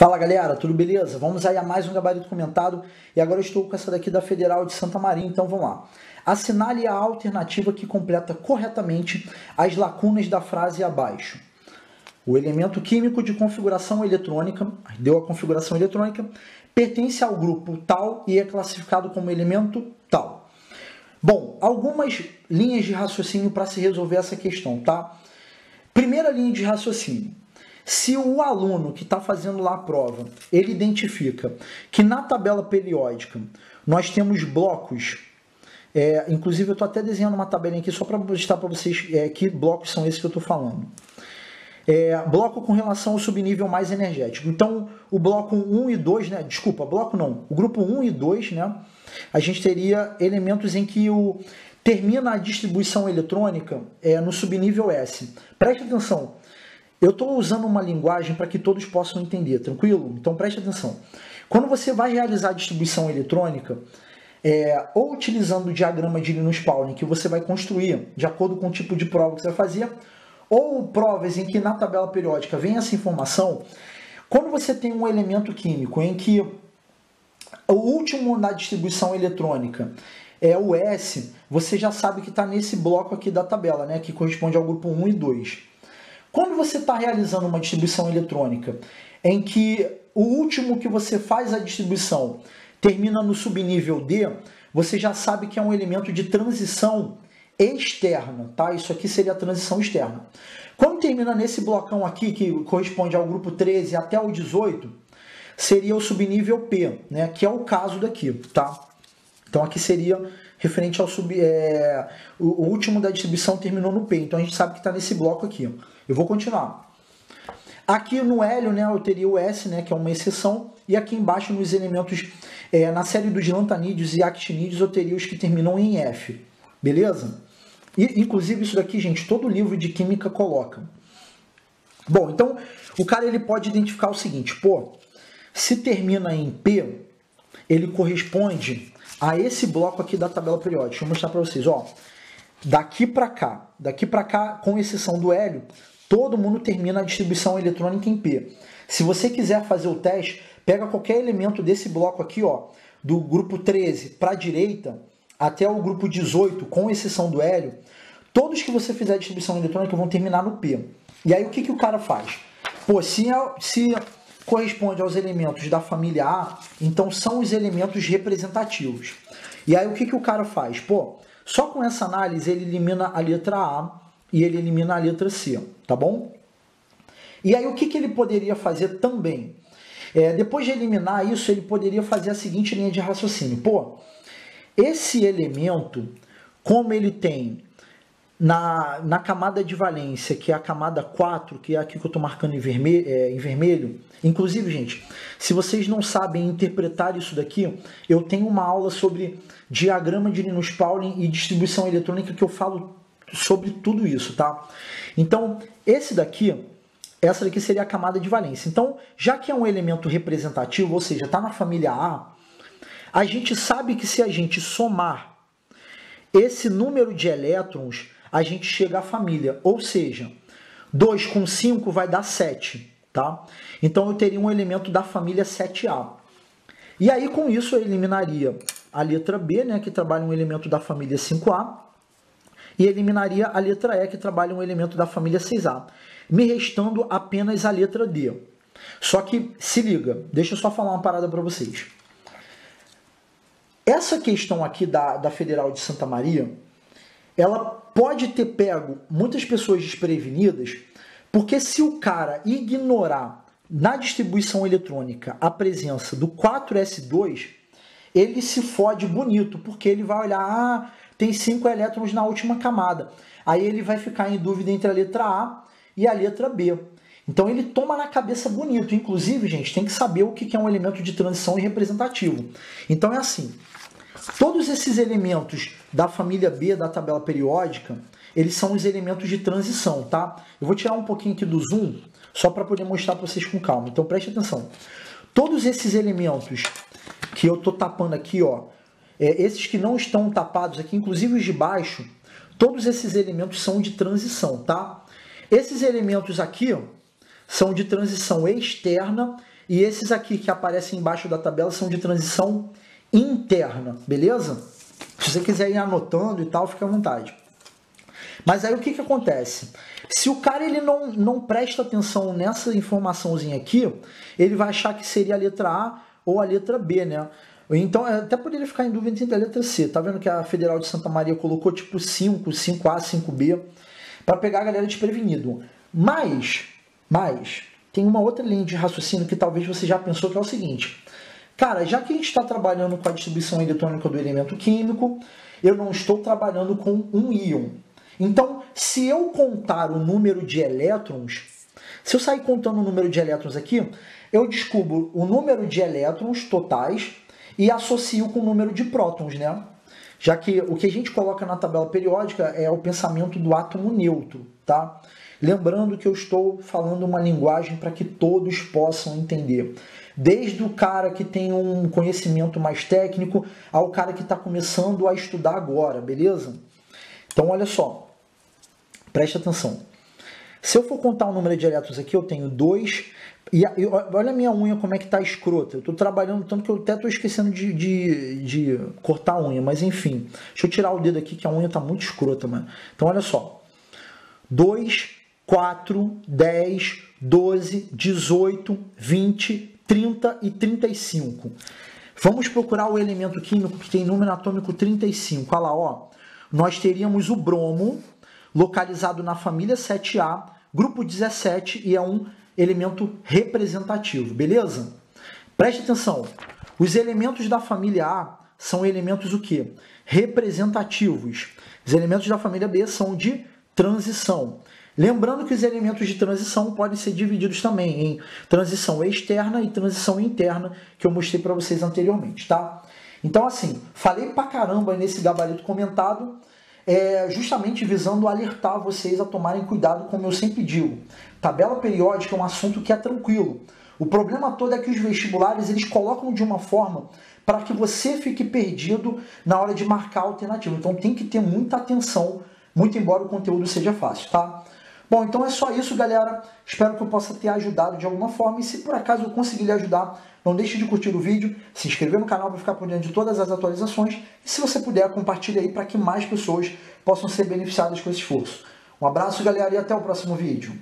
Fala galera, tudo beleza? Vamos aí a mais um gabarito comentado e agora eu estou com essa daqui da Federal de Santa Maria, então vamos lá. Assinale a alternativa que completa corretamente as lacunas da frase abaixo. O elemento químico de configuração eletrônica, deu a configuração eletrônica, pertence ao grupo tal e é classificado como elemento tal. Bom, algumas linhas de raciocínio para se resolver essa questão, tá? Primeira linha de raciocínio. Se o aluno que está fazendo lá a prova, ele identifica que na tabela periódica nós temos blocos, é, inclusive eu estou até desenhando uma tabelinha aqui só para mostrar para vocês é, que blocos são esses que eu estou falando. É, bloco com relação ao subnível mais energético. Então, o bloco 1 e 2, né? Desculpa, bloco não. O grupo 1 e 2, né? A gente teria elementos em que o termina a distribuição eletrônica é, no subnível S. Preste atenção. Eu estou usando uma linguagem para que todos possam entender, tranquilo? Então preste atenção. Quando você vai realizar a distribuição eletrônica, é, ou utilizando o diagrama de Linus Pauling, que você vai construir de acordo com o tipo de prova que você vai fazer, ou provas em que na tabela periódica vem essa informação, quando você tem um elemento químico em que o último na distribuição eletrônica é o S, você já sabe que está nesse bloco aqui da tabela, né, que corresponde ao grupo 1 e 2. Quando você está realizando uma distribuição eletrônica em que o último que você faz a distribuição termina no subnível D, você já sabe que é um elemento de transição externa, tá? Isso aqui seria a transição externa. Quando termina nesse blocão aqui, que corresponde ao grupo 13 até o 18, seria o subnível P, né? Que é o caso daqui, tá? Então aqui seria referente ao sub. É, o, o, último da distribuição terminou no P, então a gente sabe que está nesse bloco aqui. Eu vou continuar. Aqui no hélio, né, eu teria o S, né, que é uma exceção, e aqui embaixo nos elementos, é, na série dos lantanídeos e actinídeos, eu teria os que terminam em F. Beleza? E, inclusive isso daqui, gente, todo livro de química coloca. Bom, então o cara ele pode identificar o seguinte, pô, se termina em P, ele corresponde a esse bloco aqui da tabela periódica. Deixa eu mostrar para vocês, ó. Daqui para cá, daqui para cá, com exceção do hélio, todo mundo termina a distribuição eletrônica em P. Se você quiser fazer o teste, pega qualquer elemento desse bloco aqui, ó, do grupo 13 para a direita até o grupo 18, com exceção do hélio, todos que você fizer a distribuição eletrônica vão terminar no P. E aí o que, que o cara faz? Pô, se, se corresponde aos elementos da família A, então são os elementos representativos. E aí o que, que o cara faz? Pô, só com essa análise ele elimina a letra A e ele elimina a letra C, tá bom? E aí o que, que ele poderia fazer também? É, depois de eliminar isso, ele poderia fazer a seguinte linha de raciocínio. Pô, esse elemento, como ele tem na, na camada de valência, que é a camada 4, que é aqui que eu estou marcando em vermelho, é, em vermelho. Inclusive, gente, se vocês não sabem interpretar isso daqui, eu tenho uma aula sobre diagrama de Linus Pauling e distribuição eletrônica que eu falo sobre tudo isso, tá? Então, esse daqui, essa daqui seria a camada de valência. Então, já que é um elemento representativo, ou seja, está na família A, a gente sabe que se a gente somar esse número de elétrons, a gente chega à família. Ou seja, 2 com 5 vai dar 7. Tá? Então eu teria um elemento da família 7A. E aí com isso eu eliminaria a letra B, né, que trabalha um elemento da família 5A, e eliminaria a letra E, que trabalha um elemento da família 6A, me restando apenas a letra D. Só que se liga, deixa eu só falar uma parada para vocês. Essa questão aqui da, da Federal de Santa Maria, ela pode ter pego muitas pessoas desprevenidas, porque se o cara ignorar na distribuição eletrônica a presença do 4S2, ele se fode bonito, porque ele vai olhar, ah, tem cinco elétrons na última camada. Aí ele vai ficar em dúvida entre a letra A e a letra B. Então ele toma na cabeça bonito. Inclusive, gente, tem que saber o que é um elemento de transição e representativo. Então é assim: Todos esses elementos da família B da tabela periódica, eles são os elementos de transição, tá? Eu vou tirar um pouquinho aqui do zoom, só para poder mostrar para vocês com calma. Então preste atenção. Todos esses elementos que eu estou tapando aqui, ó, é, esses que não estão tapados aqui, inclusive os de baixo, todos esses elementos são de transição, tá? Esses elementos aqui ó, são de transição externa e esses aqui que aparecem embaixo da tabela são de transição interna, beleza? Se você quiser ir anotando e tal, fica à vontade. Mas aí o que, que acontece? Se o cara ele não, não presta atenção nessa informaçãozinha aqui, ele vai achar que seria a letra A ou a letra B, né? Então, é, até poderia ficar em dúvida entre a letra C. Tá vendo que a Federal de Santa Maria colocou tipo 5, 5A, 5B, para pegar a galera desprevenido. Mas, mas, tem uma outra linha de raciocínio que talvez você já pensou que é o seguinte. Cara, já que a gente está trabalhando com a distribuição eletrônica do elemento químico, eu não estou trabalhando com um íon. Então, se eu contar o número de elétrons, se eu sair contando o número de elétrons aqui, eu descubro o número de elétrons totais e associo com o número de prótons, né? Já que o que a gente coloca na tabela periódica é o pensamento do átomo neutro, tá? Lembrando que eu estou falando uma linguagem para que todos possam entender. Desde o cara que tem um conhecimento mais técnico ao cara que está começando a estudar agora, beleza? Então, olha só. Preste atenção. Se eu for contar o número de elétrons aqui, eu tenho 2. E, e, olha a minha unha como é que tá escrota. Eu tô trabalhando tanto que eu até tô esquecendo de, de, de, cortar a unha. Mas enfim. Deixa eu tirar o dedo aqui que a unha tá muito escrota, mano. Então olha só. 2, 4, 10, 12, 18, 20, 30 e 35. Vamos procurar o elemento químico que tem número atômico 35. Olha lá, ó. Nós teríamos o bromo, localizado na família 7A, grupo 17 e é um elemento representativo, beleza? Preste atenção. Os elementos da família A são elementos o quê? Representativos. Os elementos da família B são de transição. Lembrando que os elementos de transição podem ser divididos também em transição externa e transição interna, que eu mostrei para vocês anteriormente, tá? Então, assim, falei pra caramba nesse gabarito comentado, é, justamente visando alertar vocês a tomarem cuidado, como eu sempre digo. Tabela periódica é um assunto que é tranquilo. O problema todo é que os vestibulares eles colocam de uma forma para que você fique perdido na hora de marcar a alternativa. Então tem que ter muita atenção, muito embora o conteúdo seja fácil, tá? Bom, então é só isso, galera. Espero que eu possa ter ajudado de alguma forma. E se por acaso eu conseguir lhe ajudar, não deixe de curtir o vídeo, se inscrever no canal para ficar por dentro de todas as atualizações e se você puder, compartilhe aí para que mais pessoas possam ser beneficiadas com esse esforço. Um abraço, galera, e até o próximo vídeo.